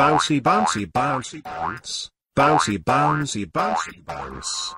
Bouncy bouncy bouncy bounce. Bouncy bouncy bouncy bounce.